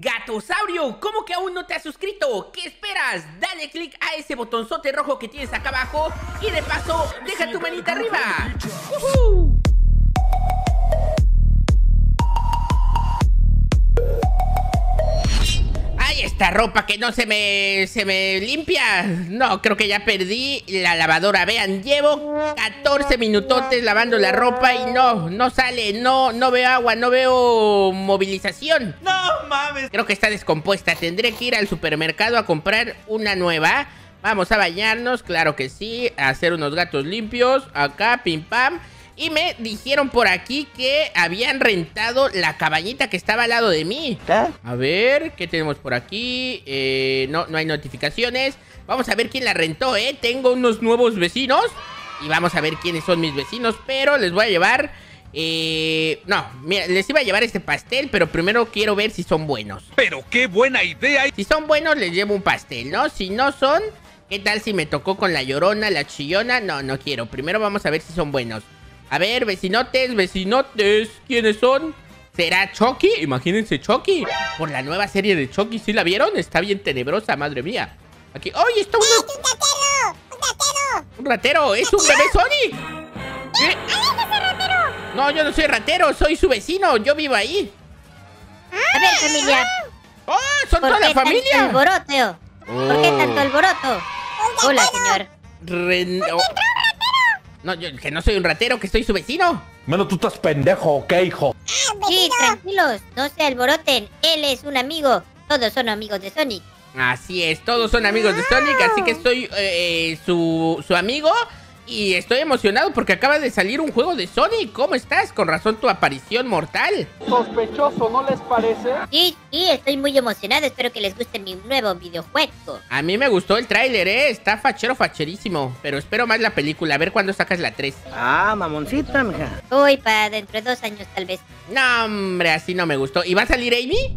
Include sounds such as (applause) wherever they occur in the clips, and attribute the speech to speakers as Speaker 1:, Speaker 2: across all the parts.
Speaker 1: Gatosaurio, ¿cómo que aún no te has suscrito? ¿Qué esperas? Dale click a ese botonzote rojo que tienes acá abajo y de paso, deja tu manita arriba. ¡Ay, esta ropa que no se me, se me limpia! No, creo que ya perdí la lavadora. Vean, llevo 14 minutotes lavando la ropa y no, no sale, no, no veo agua, no veo movilización.
Speaker 2: ¡No mames!
Speaker 1: Creo que está descompuesta. Tendré que ir al supermercado a comprar una nueva. Vamos a bañarnos, claro que sí. A hacer unos gatos limpios. Acá, pim pam. Y me dijeron por aquí que habían rentado la cabañita que estaba al lado de mí. A ver, ¿qué tenemos por aquí? Eh, no, no hay notificaciones. Vamos a ver quién la rentó, ¿eh? Tengo unos nuevos vecinos. Y vamos a ver quiénes son mis vecinos. Pero les voy a llevar... Eh, no, mira, les iba a llevar este pastel, pero primero quiero ver si son buenos.
Speaker 2: Pero qué buena idea.
Speaker 1: Si son buenos, les llevo un pastel, ¿no? Si no son, ¿qué tal si me tocó con la llorona, la chillona? No, no quiero. Primero vamos a ver si son buenos. A ver, vecinotes, vecinotes, ¿quiénes son? ¿Será Chucky? Imagínense Chucky. Por la nueva serie de Chucky, ¿sí la vieron? Está bien tenebrosa, madre mía. Aquí, ¡ay, está uno!
Speaker 3: ¡Es un ratero! ¡Un ratero!
Speaker 1: ¡Un ratero! ¡Es un bebé Sonic! ¿Qué?
Speaker 3: ese ratero!
Speaker 1: No, yo no soy ratero, soy su vecino, yo vivo ahí.
Speaker 4: A ver, familia.
Speaker 1: ¡Oh, son
Speaker 4: ¿Por
Speaker 1: toda
Speaker 4: qué
Speaker 1: la
Speaker 4: tanto
Speaker 1: familia!
Speaker 4: alboroto? ¿Por qué
Speaker 1: Oh.
Speaker 4: tanto alboroto? Hola, señor.
Speaker 1: Ren- oh. No, yo que no soy un ratero, que soy su vecino.
Speaker 5: Bueno, tú estás pendejo, ¿ok, hijo?
Speaker 3: ¡Ah,
Speaker 4: Sí, tranquilos, no se alboroten. Él es un amigo. Todos son amigos de Sonic.
Speaker 1: Así es, todos son amigos de Sonic, así que soy eh, su, su amigo y estoy emocionado porque acaba de salir un juego de Sonic. ¿Cómo estás? Con razón tu aparición mortal.
Speaker 6: Sospechoso, ¿no les parece?
Speaker 4: Sí, sí, estoy muy emocionado. Espero que les guste mi nuevo videojuego.
Speaker 1: A mí me gustó el tráiler, ¿eh? Está fachero, facherísimo. Pero espero más la película, a ver cuándo sacas la 3.
Speaker 6: Ah, mamoncita, mija.
Speaker 4: Uy, para dentro de dos años tal vez.
Speaker 1: No, hombre, así no me gustó. ¿Y va a salir Amy?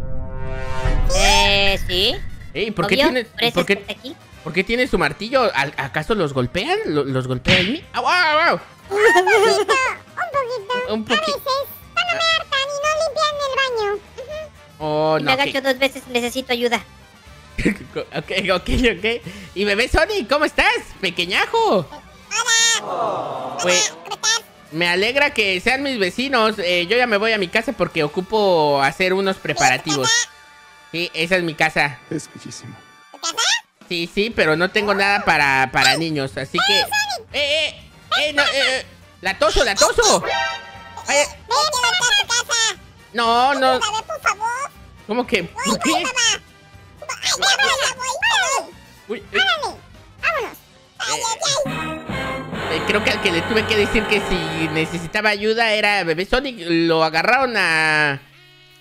Speaker 4: Eh, sí.
Speaker 1: Ey, ¿por qué
Speaker 4: Obvio,
Speaker 1: tiene,
Speaker 4: por
Speaker 1: por qué,
Speaker 4: aquí.
Speaker 1: Por qué tiene su martillo? ¿Al- ¿Acaso los golpean? ¿Lo- ¿Los golpea Amy? ¡Au, au, au!
Speaker 3: Un poquito, un poquito.
Speaker 1: Un
Speaker 3: A
Speaker 1: poquito.
Speaker 3: veces, cuando me hartan y no limpian el baño.
Speaker 1: Oh,
Speaker 4: Y
Speaker 1: no.
Speaker 4: me agacho dos veces necesito ayuda. (laughs)
Speaker 1: Ok, ok, ok. Y bebé Sonic, ¿cómo estás? Pequeñajo. Pues
Speaker 3: ¿Cómo estás?
Speaker 1: me alegra que sean mis vecinos. Eh, yo ya me voy a mi casa porque ocupo hacer unos preparativos. Sí, esa es mi casa.
Speaker 7: Es bellísimo.
Speaker 3: ¿Tu casa?
Speaker 1: Sí, sí, pero no tengo nada para, para niños, así que... ¡Eh, eh! ¡Eh, no, eh! ¡La toso, la toso! Eh, no, no. ¿cómo que? ¿Por qué? Uy, eh, eh, creo que al que le tuve que decir que si necesitaba ayuda era bebé Sonic. Lo agarraron a...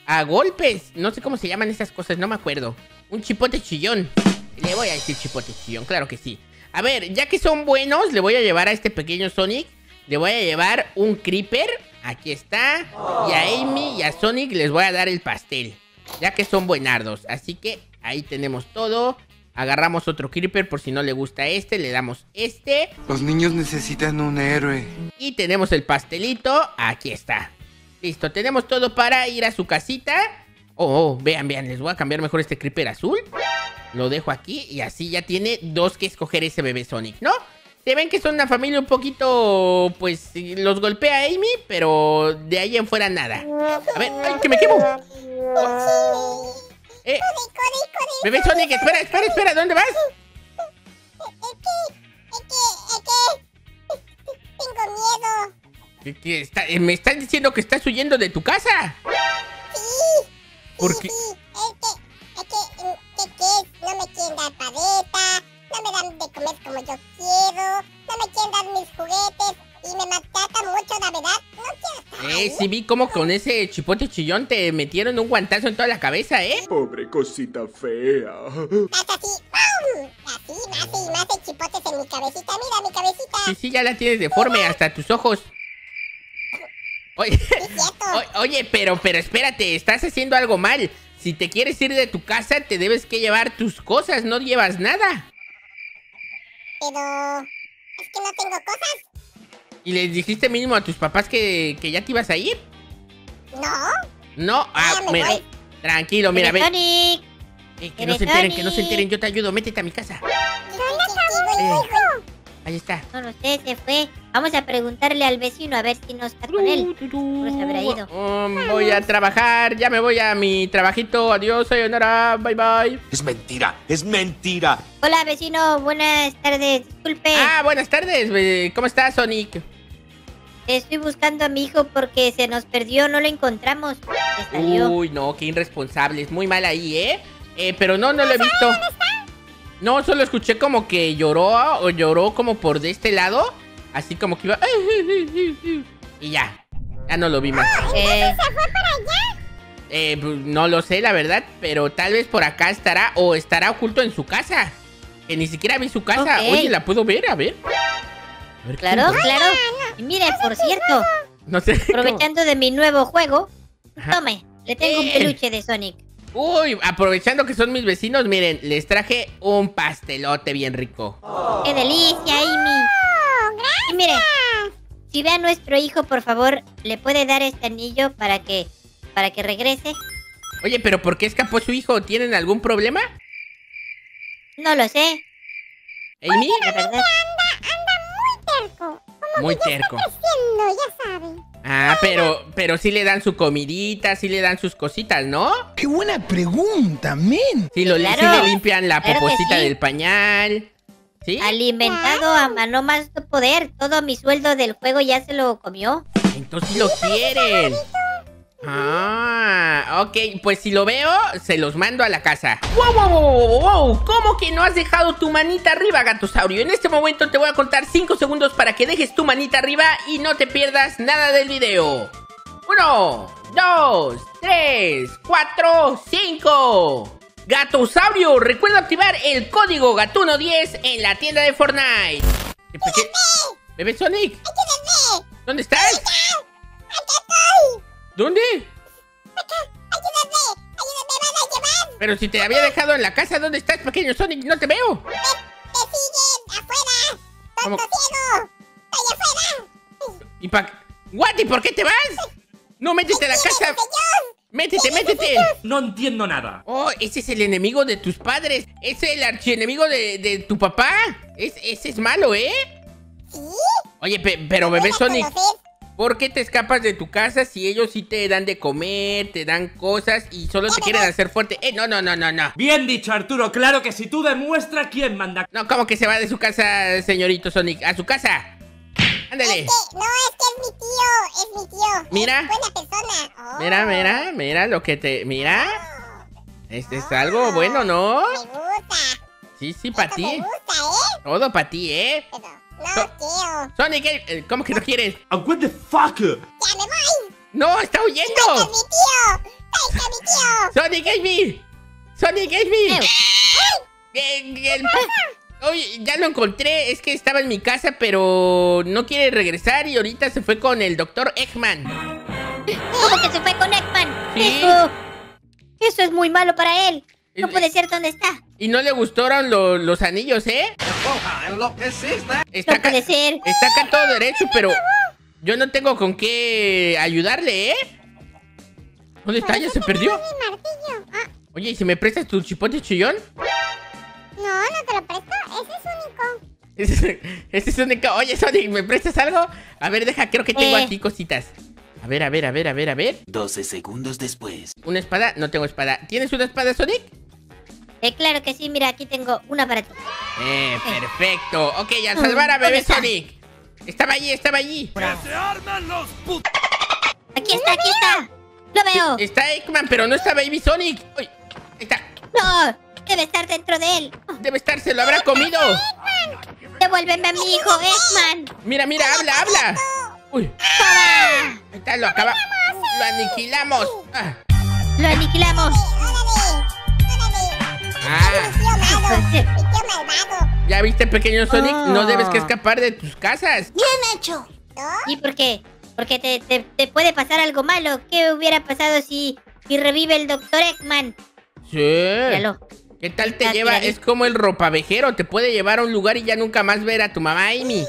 Speaker 1: A golpes. No sé cómo se llaman esas cosas, no me acuerdo. Un chipote chillón. Le voy a decir chipote chillón, claro que sí. A ver, ya que son buenos, le voy a llevar a este pequeño Sonic. Le voy a llevar un Creeper. Aquí está. Y a Amy y a Sonic les voy a dar el pastel. Ya que son buenardos. Así que ahí tenemos todo. Agarramos otro Creeper por si no le gusta este. Le damos este.
Speaker 7: Los niños necesitan un héroe.
Speaker 1: Y tenemos el pastelito. Aquí está. Listo, tenemos todo para ir a su casita. Oh, oh, vean, vean, les voy a cambiar mejor este creeper azul. Lo dejo aquí y así ya tiene dos que escoger ese bebé Sonic, ¿no? Se ven que son una familia un poquito, pues, los golpea Amy, pero de ahí en fuera nada. A ver, ¡ay, que me quemo! Eh, bebé Sonic, espera, espera, espera, ¿dónde vas?
Speaker 3: Tengo miedo.
Speaker 1: ¿Qué- qué está- eh, me estás diciendo que estás huyendo de tu casa.
Speaker 3: Sí.
Speaker 1: ¿Por
Speaker 3: sí,
Speaker 1: qué?
Speaker 3: Sí, ahí.
Speaker 1: Eh, sí vi como con ese chipote chillón te metieron un guantazo en toda la cabeza, ¿eh?
Speaker 7: Pobre cosita fea.
Speaker 3: Haz así, ¡pum! Así, hace y hace chipotes en mi cabecita. Mira mi cabecita.
Speaker 1: Sí, sí, ya la tienes deforme hasta tus ojos. Oye,
Speaker 3: Sí, es cierto. (laughs)
Speaker 1: o- oye, pero, pero espérate, estás haciendo algo mal. Si te quieres ir de tu casa, te debes que llevar tus cosas, no llevas nada.
Speaker 3: Pero, es que no tengo cosas.
Speaker 1: ¿Y les dijiste mínimo a tus papás que, que ya te ibas a ir?
Speaker 3: No,
Speaker 1: No, ah,
Speaker 3: ya me
Speaker 1: me-
Speaker 3: voy.
Speaker 1: Tranquilo, mira, ve.
Speaker 4: Sonic.
Speaker 1: Eh, que no se enteren, que no se enteren. Yo te ayudo. Métete a mi casa. Eh, ahí está.
Speaker 4: No lo sé, se fue. Vamos a preguntarle al vecino a ver si no está con él. Seguro se habrá ido.
Speaker 1: Um, voy a trabajar. Ya me voy a mi trabajito. Adiós, sayonara. Bye, bye.
Speaker 2: Es mentira, es mentira.
Speaker 4: Hola, vecino. Buenas tardes. Disculpe.
Speaker 1: Ah, buenas tardes. eh, ¿Cómo estás, Sonic?
Speaker 4: Estoy buscando a mi hijo porque se nos perdió. No lo encontramos. Se salió.
Speaker 1: Uy, no, qué irresponsable. Es muy mal ahí, ¿eh? Eh, pero no, no lo he visto. No, solo escuché como que lloró o lloró como por de este lado. Así como que iba. (laughs) Y ya. Ya no lo vi más.
Speaker 4: Eh,
Speaker 1: Eh, pues, no lo sé, la verdad. Pero tal vez por acá estará o estará oculto en su casa. Que ni siquiera vi su casa. Oye, la puedo ver, a ver. Ver,
Speaker 4: claro,
Speaker 1: ¿qué-
Speaker 4: claro. Y mire, por cierto,
Speaker 1: No sé. cómo-
Speaker 4: aprovechando de mi nuevo juego,
Speaker 1: Ajá.
Speaker 4: tome, le tengo un
Speaker 1: Eh.
Speaker 4: peluche de Sonic.
Speaker 1: Uy, aprovechando que son mis vecinos, miren, les traje un pastelote bien rico.
Speaker 4: ¡Qué delicia, Amy! Y mire, si ve a nuestro hijo, por favor, ¿le puede dar este anillo para que, para que regrese?
Speaker 1: Oye, pero ¿por qué escapó su hijo? ¿Tienen algún problema?
Speaker 4: No lo sé,
Speaker 1: Amy,
Speaker 4: la verdad.
Speaker 3: Terco.
Speaker 1: muy terco.
Speaker 3: Haciendo, ya sabe.
Speaker 1: Ah, pero, pero sí le dan su comidita, sí le dan sus cositas, ¿no?
Speaker 8: ¡Qué buena pregunta, men!
Speaker 1: Sí, lo,
Speaker 4: Claro.
Speaker 1: sí le limpian la
Speaker 4: Claro que
Speaker 1: poposita
Speaker 4: sí.
Speaker 1: del pañal. ¿Sí?
Speaker 4: Alimentado a mano más poder. Todo mi sueldo del juego ya se lo comió.
Speaker 1: Entonces lo quieren. Ah, ok, pues si lo veo, se los mando a la casa. ¡Wow, wow, wow, wow, wow! ¿Cómo que no has dejado tu manita arriba, gatosaurio? En este momento te voy a contar 5 segundos para que dejes tu manita arriba y no te pierdas nada del video. 1, 2, 3, 4, 5. Gatosaurio, recuerda activar el código Gatuno10 en la tienda de Fortnite. ¿Qué- ¿Bebé Sonic? ¿Dónde estás? ¿Dónde?
Speaker 3: Ayúdame, ayúdame, van a llevar.
Speaker 1: Pero si te había dejado en la casa, ¿dónde estás, pequeño Sonic? No te veo.
Speaker 3: Te siguen afuera. Tonto ciego. Estoy afuera.
Speaker 1: ¿Y pa... ¿What? ¿Y por qué te vas? No, métete a la casa. Métete, métete.
Speaker 2: No entiendo nada.
Speaker 1: Oh, ese es el enemigo de tus padres. Es el archienemigo de, de tu papá. Es, ese es malo, ¿eh?
Speaker 3: ¿Sí?
Speaker 1: Oye, pe- pero bebé Sonic,
Speaker 3: conocer.
Speaker 1: ¿Por qué te escapas de tu casa si ellos sí te dan de comer, te dan cosas y solo te quieren hacer fuerte? Eh, no, no, no, no, no.
Speaker 2: Bien dicho, Arturo. Claro que si tú demuestras quién manda.
Speaker 1: No, ¿cómo que se va de su casa, señorito Sonic? A su casa. Ándale.
Speaker 3: Es que, no, es que es mi tío, es mi tío.
Speaker 1: Mira.
Speaker 3: Es buena persona. Oh,
Speaker 1: Mira, mira, mira lo que te... Mira. Este es algo bueno, ¿no?
Speaker 3: Me gusta.
Speaker 1: Sí, sí, para ti.
Speaker 3: Me gusta, ¿eh?
Speaker 1: Todo para ti, ¿eh?
Speaker 3: Pero, no quiero.
Speaker 1: Sonic, eh, ¿cómo que no quieres?
Speaker 2: Ah, What the fuck?
Speaker 3: Ya me voy.
Speaker 1: ¡No, está
Speaker 3: ¡Es
Speaker 1: huyendo!
Speaker 3: mi tío! ¡Ay, es mi tío!
Speaker 1: ¡Sonic, es! ¡Sonic, es el- Oye, ya lo encontré. Es que estaba en mi casa, pero no quiere regresar y ahorita se fue con el doctor Eggman.
Speaker 4: ¿Cómo que se fue con Eggman?
Speaker 1: Sí.
Speaker 4: Eso, eso es muy malo para él. No puede ser donde está.
Speaker 1: Y no le gustaron lo- los anillos, ¿eh? Está
Speaker 4: No
Speaker 1: acá,
Speaker 4: puede ser.
Speaker 1: está acá todo derecho, pero yo no tengo con qué ayudarle, ¿eh? ¿Dónde está? ¿Ya se perdió?
Speaker 3: Ah,
Speaker 1: Oye, ¿y si me prestas tu chipote chillón?
Speaker 3: no, no te lo presto. Ese es único.
Speaker 1: Ese es Sonic. Oye, Sonic, ¿me prestas algo? A ver, deja, creo que tengo
Speaker 4: Eh.
Speaker 1: aquí cositas. A ver, a ver, a ver, a ver, a ver.
Speaker 9: 12 segundos después.
Speaker 1: ¿Una espada? No tengo espada. ¿Tienes una espada, Sonic?
Speaker 4: Eh, claro que sí, mira, aquí tengo una para ti.
Speaker 1: Eh, perfecto. Ok, a salvar a
Speaker 4: ¿Dónde
Speaker 1: bebé? Sonic. Estaba allí, estaba allí.
Speaker 4: Aquí está, aquí está. Lo veo.
Speaker 1: Está Eggman, pero no está Baby Sonic. Uy, está.
Speaker 4: No, debe estar dentro de él.
Speaker 1: Debe estar, se lo habrá comido.
Speaker 4: Devuélveme a mi hijo, Eggman.
Speaker 1: Mira, mira, habla, habla. Uy,
Speaker 4: ¡Toma!
Speaker 1: ahí está, lo acaba. Lo aniquilamos. Ah,
Speaker 4: Lo aniquilamos. (laughs)
Speaker 3: malvado.
Speaker 1: ya viste, pequeño Sonic. No
Speaker 4: Ah.
Speaker 1: debes que escapar de tus casas.
Speaker 3: Bien hecho.
Speaker 4: ¿Y por qué? Porque te, te, te puede pasar algo malo. ¿Qué hubiera pasado si, si revive el doctor Eggman?
Speaker 1: Sí.
Speaker 4: Míralo.
Speaker 1: ¿Qué tal te
Speaker 4: Está
Speaker 1: lleva? Es como el ropavejero. Te puede llevar a un lugar y ya nunca más ver a tu mamá Amy.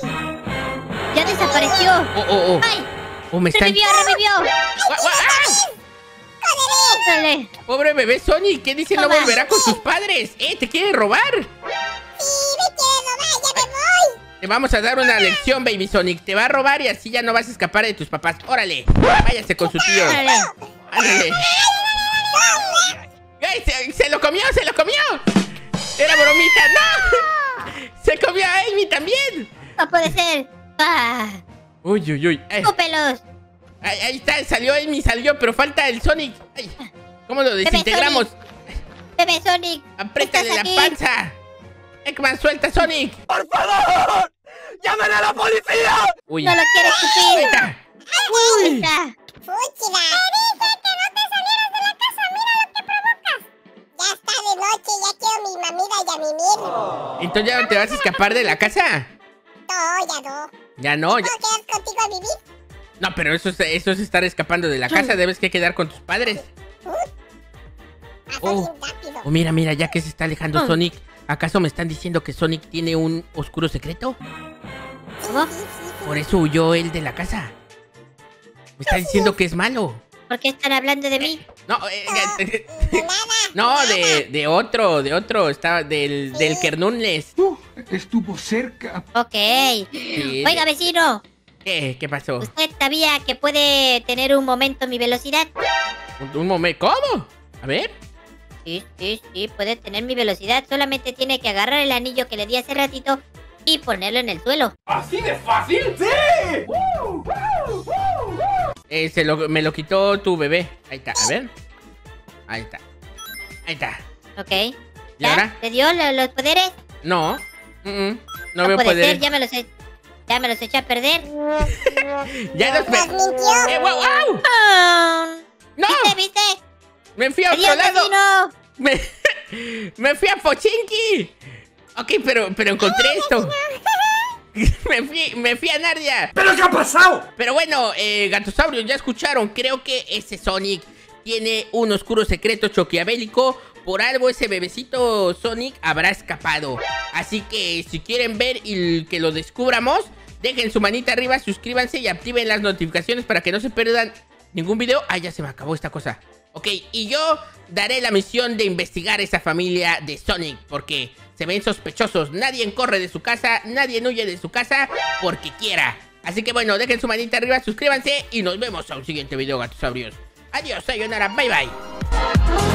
Speaker 4: Ya desapareció.
Speaker 1: Oh, oh, oh.
Speaker 4: ¡Ay!
Speaker 1: Oh, me están...
Speaker 4: ¡Revivió, revivió!
Speaker 1: ¡Gua- gua- ¡Ah! Pobre bebé Sonic, ¿qué dice? No volverá con sus padres. ¡Eh, te quiere robar!
Speaker 3: Sí, me quiere robar, ya me voy.
Speaker 1: Te vamos a dar una lección, Baby Sonic. Te va a robar y así ya no vas a escapar de tus papás. órale, váyase con su tío.
Speaker 4: Dale.
Speaker 1: Ándale. ¡Ay, se, se lo comió, se lo comió! ¡Era bromita! ¡No! ¡Se comió a Amy también!
Speaker 4: No puede ser. Ah,
Speaker 1: Uy, uy, uy.
Speaker 4: Escúpelos.
Speaker 1: Ahí, ahí está, salió Amy, salió, pero falta el Sonic. Ay, ¿Cómo lo desintegramos?
Speaker 4: Bebé Sonic.
Speaker 1: ¡Apriétale
Speaker 4: ¿estás
Speaker 1: la
Speaker 4: aquí?
Speaker 1: panza! ¡Ekman, suelta Sonic!
Speaker 2: ¡Por favor! ¡Llamen a la policía!
Speaker 1: Uy,
Speaker 4: No lo
Speaker 1: está.
Speaker 4: Ahí
Speaker 1: Uy.
Speaker 4: está.
Speaker 3: Fúchila. Te dije que no te salieras de la casa, mira lo que provocas. Ya está de noche, ya quiero mi mamida y a mimir.
Speaker 1: ¿Entonces ya no te vas a escapar de la casa?
Speaker 3: No, ya no.
Speaker 1: Ya no, ya-
Speaker 3: ¿Puedo quedar contigo a vivir?
Speaker 1: No, pero eso es, eso es estar escapando de la casa. Debes que quedar con tus padres. Oh. Oh, mira, mira, ya que se está alejando
Speaker 4: Ah.
Speaker 1: Sonic. ¿Acaso me están diciendo que Sonic tiene un oscuro secreto?
Speaker 4: ¿Cómo?
Speaker 1: Por eso huyó él de la casa. Me está diciendo que es malo.
Speaker 4: ¿Por qué están hablando de mí?
Speaker 1: No, eh, eh,
Speaker 3: De nada. (laughs)
Speaker 1: no, de, de otro, de otro. Estaba del, del Kernunles.
Speaker 7: Uh, estuvo cerca.
Speaker 4: Ok.
Speaker 1: Sí,
Speaker 4: Oiga, vecino.
Speaker 1: ¿Qué? ¿Qué pasó?
Speaker 4: ¿Usted sabía que puede tener un momento mi velocidad?
Speaker 1: Un, un momento. ¿Cómo? A ver.
Speaker 4: Sí, sí, sí, puede tener mi velocidad. Solamente tiene que agarrar el anillo que le di hace ratito y ponerlo en el suelo.
Speaker 2: ¿Así de fácil? ¡Sí!
Speaker 1: Eh, se lo, me lo quitó tu bebé. Ahí está, a ver. Ahí está. Ahí está.
Speaker 4: ¿Ok?
Speaker 1: ¿Y
Speaker 4: ¿Ya?
Speaker 1: ahora?
Speaker 4: ¿Te dio lo- los poderes?
Speaker 1: No. Mm, mm, no,
Speaker 4: No,
Speaker 1: veo
Speaker 4: puede
Speaker 1: poderes.
Speaker 4: ser, ya me los he... Ya me los eché a perder. (laughs)
Speaker 1: Ya los
Speaker 3: Nos mintió.
Speaker 1: ¡Eh, guau!
Speaker 4: Ah,
Speaker 1: ¡No!
Speaker 4: ¿Viste, viste?
Speaker 1: ¡Me fui a otro
Speaker 4: ¡Adiós,
Speaker 1: lado!
Speaker 4: vecino! (laughs)
Speaker 1: Me, me fui a Pochinki. Ok, pero, pero encontré esto. (laughs) me, fui, me fui a Narnia.
Speaker 2: ¿Pero qué ha pasado?
Speaker 1: Pero bueno, eh, Gatosaurios, ya escucharon. Creo que ese Sonic tiene un oscuro secreto choquiabélico. Por algo ese bebecito Sonic habrá escapado. Así que si quieren ver y que lo descubramos, dejen su manita arriba, suscríbanse y activen las notificaciones para que no se pierdan ningún video. Ah, ya se me acabó esta cosa. Ok, y yo daré la misión de investigar esa familia de Sonic porque se ven sospechosos. Nadie corre de su casa, nadie huye de su casa porque quiera. Así que bueno, dejen su manita arriba, suscríbanse y nos vemos a un siguiente video, gatosaurios. Adiós, sayonara, bye bye.